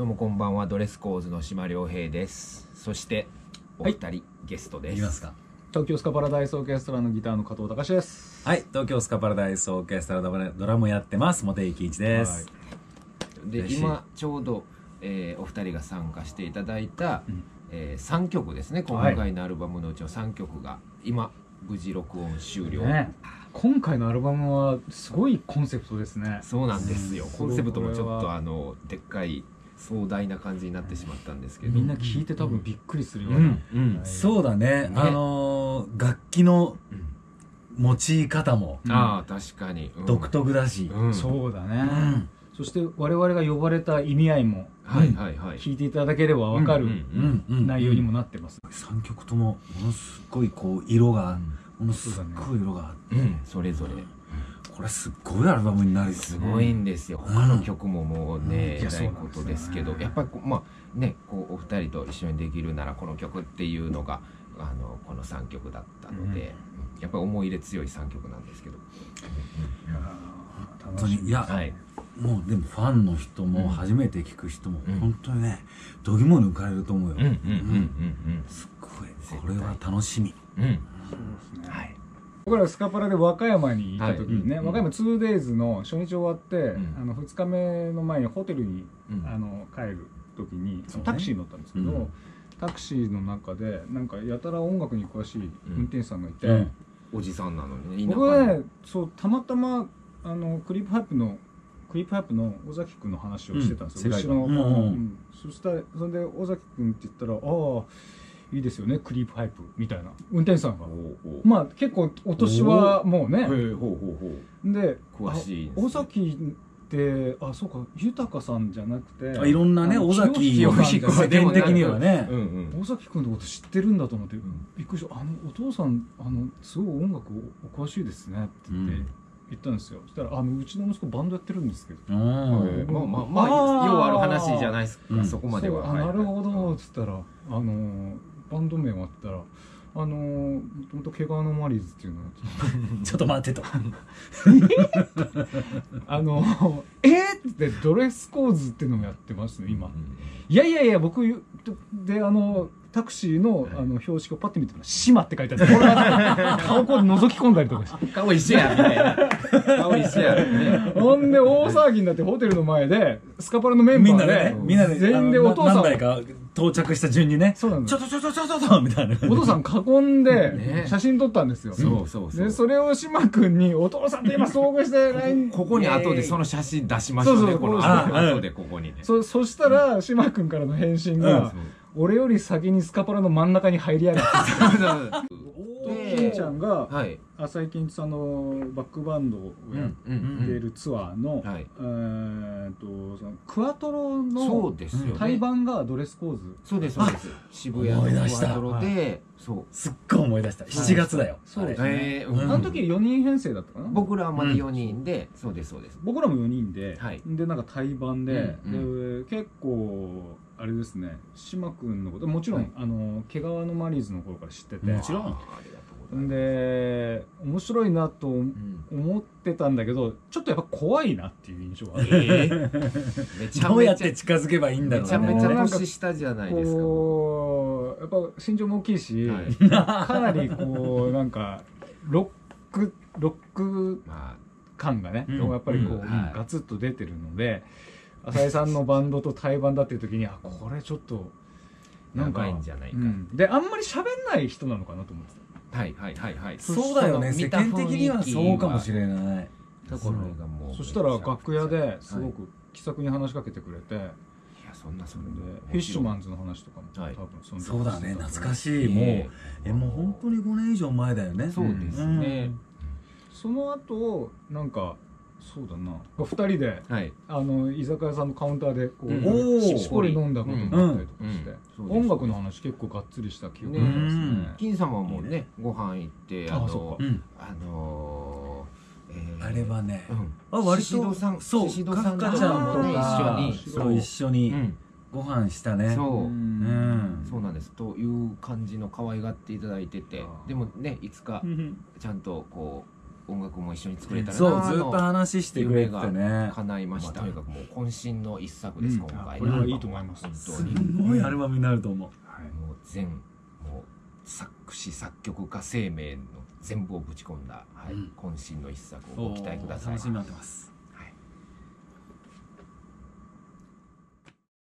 どうもこんばんはドレスコーズの島良平です。そしてお二人、ゲストです。いきますか。東京スカパラダイスオーケストラのギターの加藤隆です。はい東京スカパラダイスオーケストラドラドラムやってます。茂木一です、で嬉しい。今ちょうど、えーお二人が参加していただいた、うん。え3曲ですね。今回のアルバムのうちの3曲が今無事録音終了、ね、今回のアルバムはすごいコンセプトですね。そうなんですよ、うんコンセプトもちょっとこれはあのでっかい壮大な感じになってしまったんですけど。みんな聞いて多分びっくりするような。うんうん。はい。そうだね。ね。あのー楽器のうん。用い方もうん。ああ確かに、うん。独特だし、うん。そうだね、うん。そして我々が呼ばれた意味合いもはいはいはい。聞いていただければわかるうんうんうん。内容にもなってます。3曲ともものすごいこう色が、ものすっごい色があって、うん。それぞれこれすっごいアルバムになるよすごいんですよ、うん。他の曲ももうね、いやえらいことですけど。やっぱりまあねこうお二人と一緒にできるならこの曲っていうのがあのこの3曲だったので、やっぱり思い入れ強い3曲なんですけど、いやー本当にいや、はい。もうでもファンの人うんも初めて聞く人もうん。本当にねどぎも抜かれると思うよ、うんうんうんすっごい。これは楽しみ。うん。うん。うんそうですねはい僕らスカパラで和歌山に行った時にね、はい。和歌山 2days の初日終わって、ん。あの2日目の前にホテルに、うん。あの帰る時にタクシーに乗ったんですけど、うん。タクシーの中でなんかやたら音楽に詳しい運転手さんがいて、うん。おじさんなのにね僕はねそうたまたまあのクリープハイプのクリープハイプの尾崎君の話をしてたんですよ、うん。後ろの、世界観うんうん。うん。そしたらそれで尾崎君って言ったら「ああいいですよねクリープハイプ」みたいな。運転手さんが。まあ結構お年はもうね。ほうほうほう。で詳しいね。あ尾崎ってあそうか豊さんじゃなくて。あいろんなね尾崎清彦さん世間的にはね。うんうん。尾崎君のこと知ってるんだと思って、んびっくりした「あのお父さんあのすごい音楽お詳しいですね」って言って、うん言ったんですよ。そしたらあのうちの息子バンドやってるんですけど。うん。えーまあまあまああー。ようある話じゃないですか、うん。そこまでは。そう。あなるほどっつつったら。あのーバンド名はって言ったらあのーもともと毛皮のマリーズっていうのを。やってちょっと待ってと。あのーえー、ってドレスコーズっていうのもやってますね今。いやいやいや僕であのタクシーのあの標識をパッて見てたら「島」って書いてあって これは顔こう覗き込んだりとかして。顔一緒やみたいな顔一緒やね。ほんで大騒ぎになってホテルの前でスカパラのメンバみんなでーでねみんなで全員でお父さんを何台か到着した順にねそうなんです。ちょっとちょっとちょっとちょっとみたいな。お父さん囲んでね。写真撮ったんですよ、そうそうそう。でそれを島君に「お父さんと今遭遇して LINE ここに後でその写真出しましょうね。そうそうこのああ後でここにね。そ そしたら島君からの返信が、うん俺より先にスカパラの真ん中に入りやがって。で金ちゃんがはい。浅井健一さんのバックバンドをやっうんているツアー。の,、はいえー、とそのクワトロそうのですよね対バンがドレスコー。ズそうですそうです渋谷の思い出したクワトロでそうすっごい思い出した7月だよそうあれえー。うんあの時4人編成だったかな僕らはまだ4人でそうですそうです僕らも4人で、はいでなんか対バンで,、うんで結構あれですね。島君のこと。もちろん、はい。あの毛皮のマリーズの頃から知ってて。もちろん。で面白いなとうん。思ってたんだけどちょっとやっぱ怖いなっていう印象があってえー？めちゃ どうやっめちゃて近づけばいいんだろうめちゃめちゃ年下じゃないですかやっぱ身長も大きいし、はい。かなりこうなんかロックロックま感がね、うん。やっぱりこう、うん。はい。ガツッと出てるので浅井さんのバンドと対バンだっていう時にあこれちょっとなんかいんじゃないか。うん。であんまり喋んない人なのかなと思ってた。あはいはいはいはい。そうだよね。世見た間的にはそうかもしれない。だからそれがもうそしたら楽屋ですごはいく気さくに話しかけてくれて、でいやそんなそんな。フィッシュマンズの話とかも、はい。多分その時そうだね。懐かしい。もうええもう本当に5年以上前だよね。そうですね。その後なんかそうだな。2人ではい。あの居酒屋さんのカウンターでこう、うん。おーしっぽり飲んだこともあったりとかして、うん。うん音楽の話結構がっつりした記憶ねがありますね。うん。金様もねご飯行ってああのそっか。うん。あのーえーあれはねうん。あ割とさんそうシシドさんカッカちゃんとねか一緒に。そう一緒にうん。ご飯したね。そう。うん。うん。そうなんです。という感じの可愛がっていただいてて。でもねいつかうん。ちゃんとこう音楽も一緒に作れたらそうなずっと話してくれてね。叶いました、とにかくもう渾身の一作です、うん今回。これはいいと思います。本当すにごいアルバムになると思う。はいもう全もう作詞作曲家生命の全部をぶち込んだ、はいうん。渾身の一作をご期待ください。楽しみになってます